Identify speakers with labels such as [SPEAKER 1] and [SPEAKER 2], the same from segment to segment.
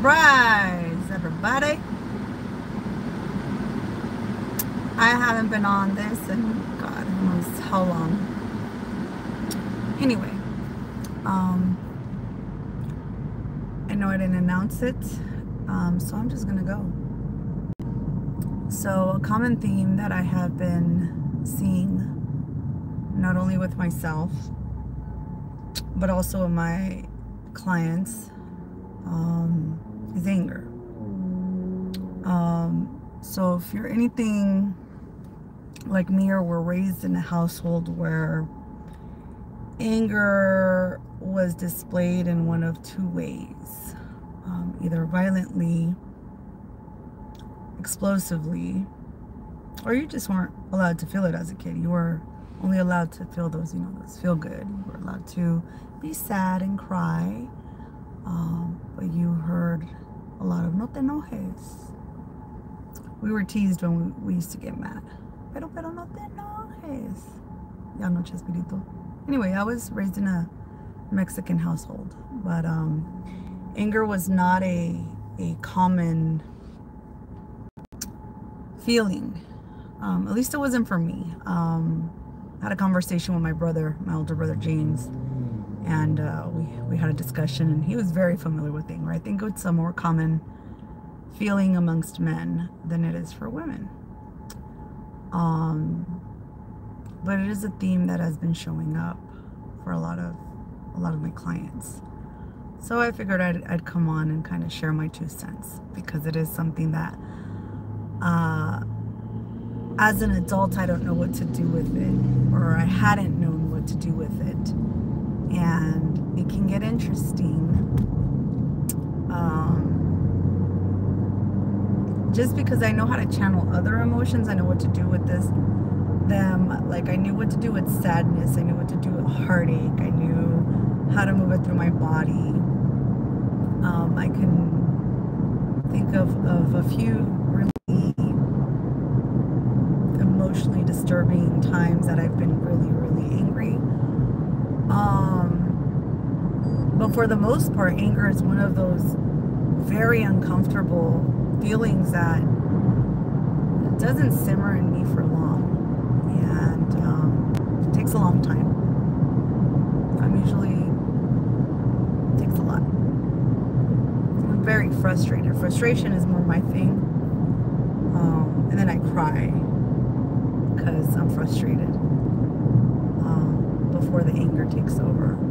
[SPEAKER 1] Surprise, everybody. I haven't been on this in God knows how long. Anyway, um, I know I didn't announce it, um, so I'm just gonna go. So, a common theme that I have been seeing, not only with myself, but also in my clients, um, anger. Um, so, if you're anything like me or were raised in a household where anger was displayed in one of two ways um, either violently, explosively, or you just weren't allowed to feel it as a kid. You were only allowed to feel those, you know, those feel good. You were allowed to be sad and cry, um, but you heard a lot of no te enojes. We were teased when we, we used to get mad. Pero, pero no te enojes. Ya no, Chespirito. Anyway, I was raised in a Mexican household, but um, anger was not a, a common feeling. Um, at least it wasn't for me. Um, I had a conversation with my brother, my older brother James, and uh, we, we had a discussion, and he was very familiar with anger. I think it's a more common feeling amongst men than it is for women. Um, but it is a theme that has been showing up for a lot of a lot of my clients. So I figured I'd, I'd come on and kind of share my two cents because it is something that, uh, as an adult, I don't know what to do with it, or I hadn't known what to do with it, and it can get interesting. Um, just because I know how to channel other emotions, I know what to do with this them. Like I knew what to do with sadness. I knew what to do with heartache. I knew how to move it through my body. Um, I can think of, of a few really emotionally disturbing times that I've been really, really angry. Um, but for the most part, anger is one of those very uncomfortable feelings that doesn't simmer in me for long and um, it takes a long time. I'm usually takes a lot. I'm very frustrated. Frustration is more my thing, um, and then I cry because I'm frustrated um, before the anger takes over.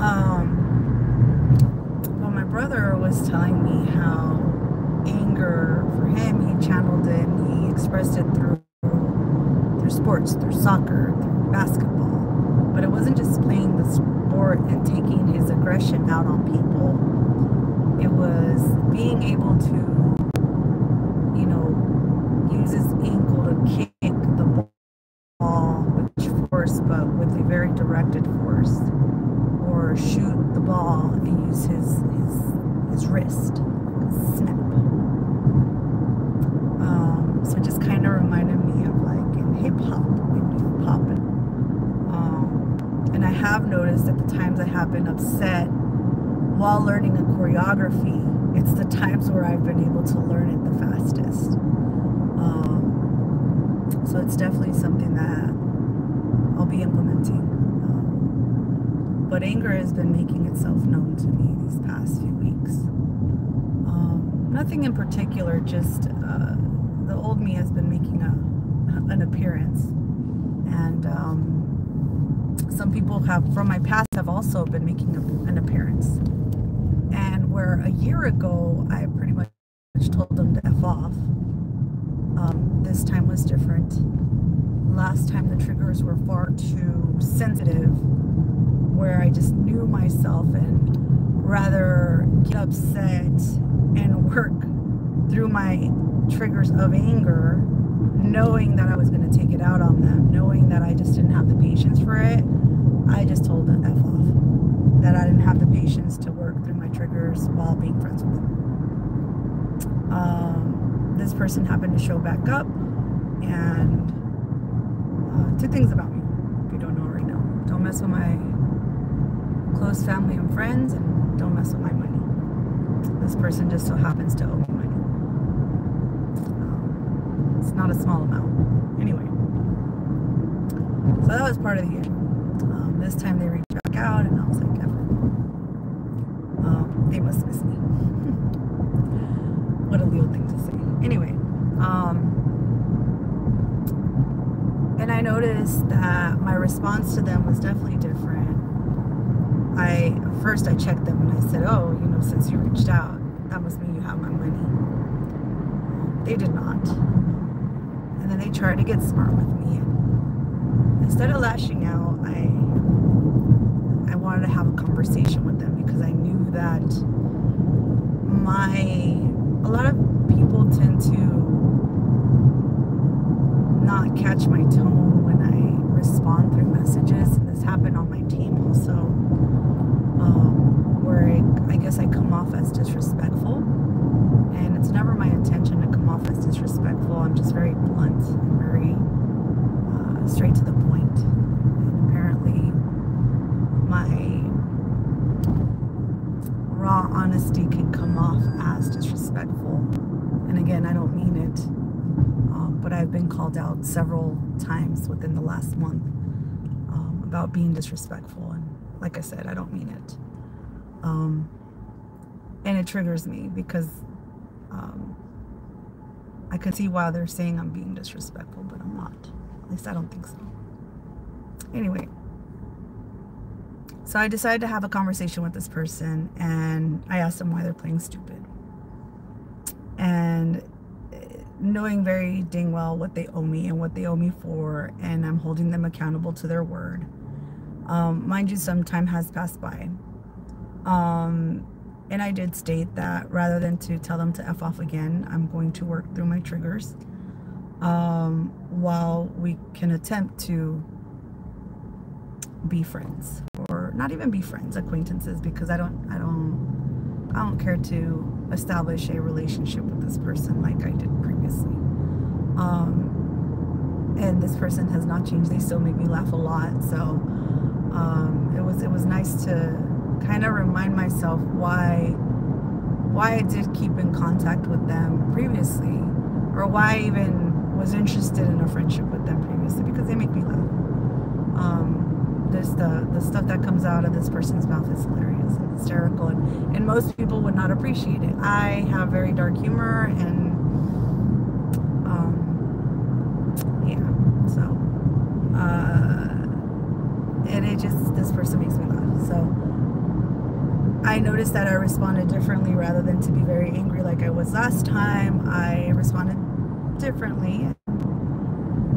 [SPEAKER 1] Um, well, my brother was telling me how anger for him, he channeled it, he expressed it through through sports, through soccer, through basketball. But it wasn't just playing the sport and taking his aggression out on people. It was being able to, you know, use his ankle to kick the ball with force, but with a very directed force, or shoot the ball and use his his his wrist, snap. Um, so it just kind of reminded me of like in hip hop when you pop it. Um, and I have noticed at the times I have been upset while learning a choreography, it's the times where I've been able to learn it the fastest. Um, so it's definitely something that I'll be implementing. Um, but anger has been making itself known to me these past few weeks. Um, nothing in particular, just uh, the old me has been making a, an appearance. And um, some people have, from my past, have also been making an appearance. And where a year ago, I pretty much told them to F off, um, this time was different. Last time the triggers were far too sensitive, where I just knew myself and rather get upset and work through my triggers of anger, knowing that I was going to take it out on them, knowing that I just didn't have the patience for it, I just told them F off. That I didn't have the patience to work through my triggers while being friends with them. Um, this person happened to show back up, and uh, two things about me, if you don't know already know. Don't mess with my close family and friends, and don't mess with my money. this person just so happens to owe me money. Um, it's not a small amount. Anyway, so that was part of the issue. This time they reached back out, and I was like, um, they must miss me. what a little thing to say. Anyway, um, and I noticed that my response to them was definitely different. I first I checked them and I said, "Oh, you know, since you reached out, that must mean you have my money." They did not, and then they tried to get smart with me. Instead of lashing out, I I wanted to have a conversation with them because I knew that my a lot of people tend to not catch my tone when I respond through messages. And this happened on my team also, um, where I, I guess I come off as disrespectful. And it's never my intention to come off as disrespectful. I'm just very blunt and very uh, straight to the point. And apparently, my raw honesty can come off as disrespectful. And again, I don't mean it but I've been called out several times within the last month um, about being disrespectful. And like I said, I don't mean it. Um, and it triggers me because um, I can see why they're saying I'm being disrespectful, but I'm not. At least I don't think so. Anyway, so I decided to have a conversation with this person and I asked them why they're playing stupid. And knowing very dang well what they owe me and what they owe me for, and I'm holding them accountable to their word. Um, mind you, some time has passed by. Um, and I did state that rather than to tell them to F off again, I'm going to work through my triggers um, while we can attempt to be friends or not even be friends, acquaintances, because I don't, I don't, I don't care to establish a relationship with this person like I did previously. Um, and this person has not changed. They still make me laugh a lot. So um, it was it was nice to kind of remind myself why why I did keep in contact with them previously, or why I even was interested in a friendship with them previously because they make me laugh. Um, there's the the stuff that comes out of this person's mouth is hilarious and hysterical and, and most people would not appreciate it i have very dark humor and um yeah so uh and it just this person makes me laugh so I noticed that I responded differently rather than to be very angry like I was last time. I responded differently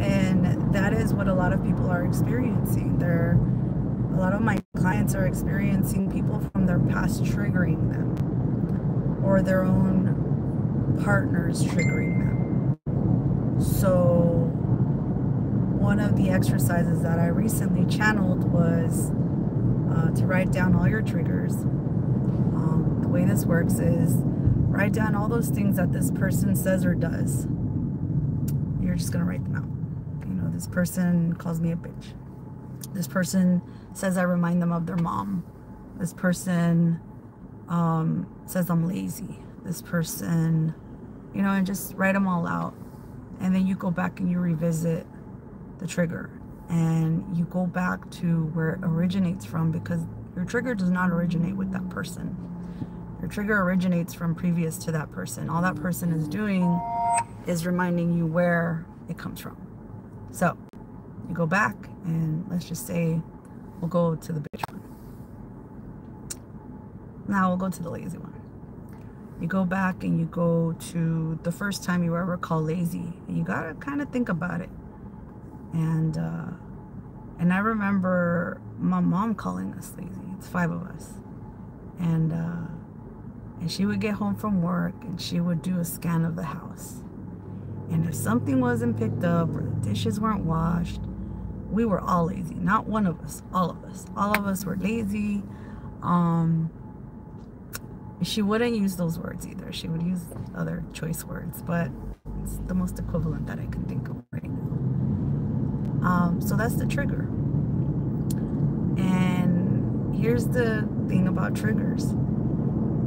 [SPEAKER 1] and that is what a lot of people are experiencing. They're clients are experiencing people from their past triggering them or their own partners triggering them. So one of the exercises that I recently channeled was uh, to write down all your triggers. Um, the way this works is write down all those things that this person says or does. You're just going to write them out You know, this person calls me a bitch. This person says I remind them of their mom. This person um, says I'm lazy. This person, you know, and just write them all out. And then you go back and you revisit the trigger and you go back to where it originates from because your trigger does not originate with that person. Your trigger originates from previous to that person. All that person is doing is reminding you where it comes from. So you go back and let's just say we'll go to the bitch one. Now we'll go to the lazy one. You go back and you go to the first time you were ever call lazy. And you gotta kind of think about it. And uh, and I remember my mom calling us lazy. It's five of us. And uh, and she would get home from work and she would do a scan of the house and if something wasn't picked up or the dishes weren't washed, we were all lazy. Not one of us, all of us. All of us were lazy. Um, she wouldn't use those words either. She would use other choice words, but it's the most equivalent that I can think of right now. Um, so that's the trigger. And here's the thing about triggers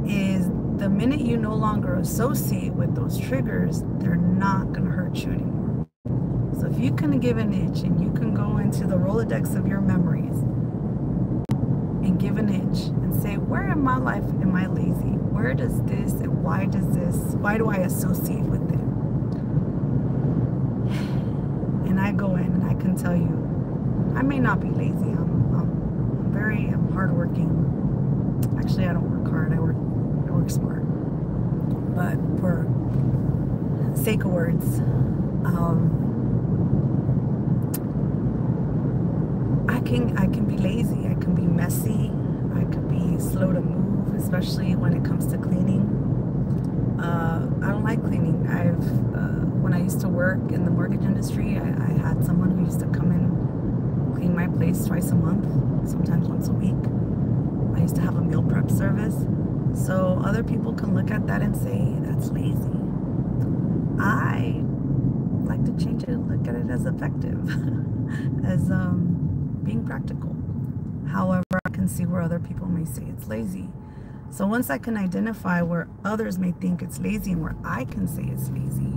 [SPEAKER 1] is the minute you no longer associate with those triggers, they're not going to hurt you anymore. So if you can give an itch and you can go into the Rolodex of your memories and give an itch and say, where in my life am I lazy? Where does this and why does this, why do I associate with it? And I go in and I can tell you, I may not be lazy. I'm, I'm very, I'm hardworking. Actually, I don't work hard. I work I work smart. But for sake of words, um, I can I can be lazy. I can be messy. I could be slow to move, especially when it comes to cleaning. Uh, I don't like cleaning. I've uh, when I used to work in the mortgage industry, I, I had someone who used to come in, clean my place twice a month, sometimes once a week. I used to have a meal prep service. So other people can look at that and say, that's lazy. I like to change it and look at it as effective, as um, being practical. However, I can see where other people may say it's lazy. So once I can identify where others may think it's lazy and where I can say it's lazy,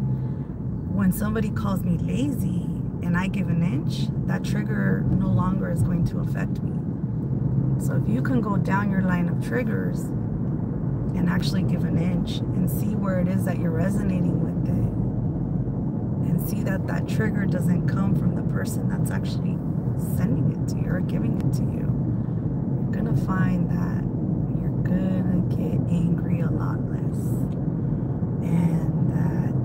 [SPEAKER 1] when somebody calls me lazy and I give an inch, that trigger no longer is going to affect me. So if you can go down your line of triggers and actually give an inch and see where it is that you're resonating with it and see that that trigger doesn't come from the person that's actually sending it to you or giving it to you you're gonna find that you're gonna get angry a lot less. And that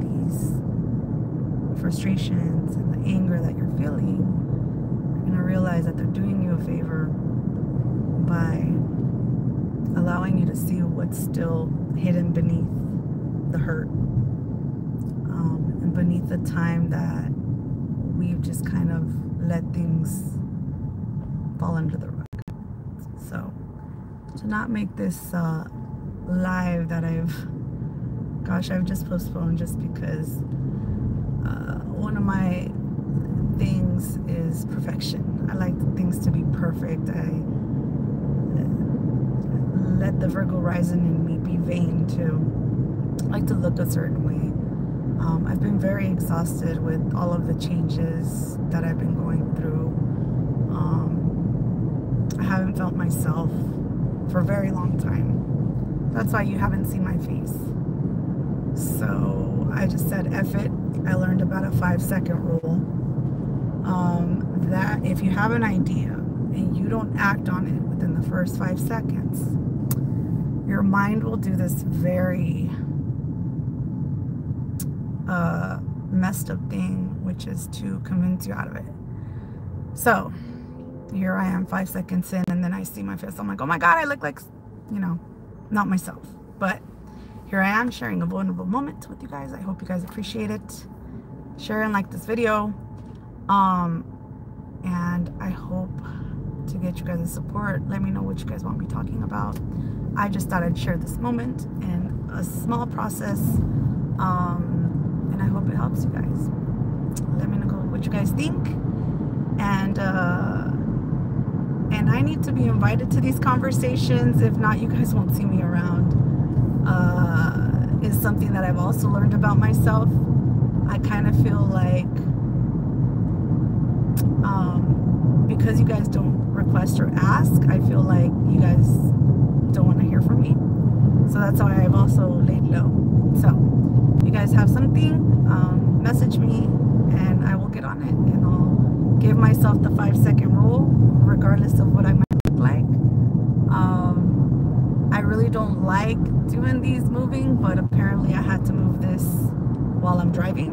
[SPEAKER 1] these frustrations and the anger that you're feeling you're gonna realize that they're doing you a favor by allowing you to see what's still hidden beneath the hurt um, and beneath the time that we've just kind of let things fall under the rug. So to not make this uh, live that I've, gosh, I've just postponed just because uh, one of my things is perfection. I like things to be perfect. I let the Virgo rising in me be vain too. Like to look a certain way. Um, I've been very exhausted with all of the changes that I've been going through. Um, I haven't felt myself for a very long time. That's why you haven't seen my face. So I just said F it. I learned about a five second rule. Um, that if you have an idea and you don't act on it within the first five seconds, your mind will do this very uh, messed up thing, which is to convince you out of it. So here I am five seconds in and then I see my face. I'm like, oh my God, I look like, you know, not myself. But here I am sharing a vulnerable moment with you guys. I hope you guys appreciate it. Share and like this video. Um, and I hope to get you guys' support. Let me know what you guys want me talking about. I just thought I'd share this moment and a small process. Um, and I hope it helps you guys. Let me know what you guys think. And uh, and I need to be invited to these conversations. If not, you guys won't see me around. Uh, is something that I've also learned about myself. I kind of feel like um, because you guys don't request or ask, I feel like you guys don't want to hear from me. So that's why I've also laid low. So you guys have something, um, message me and I will get on it and I'll give myself the five second rule regardless of what I might look like. Um, I really don't like doing these moving, but apparently I had to move this while I'm driving.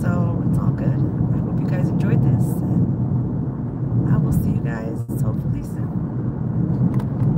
[SPEAKER 1] So it's all good. I hope you guys enjoyed this. And I will see you guys hopefully soon.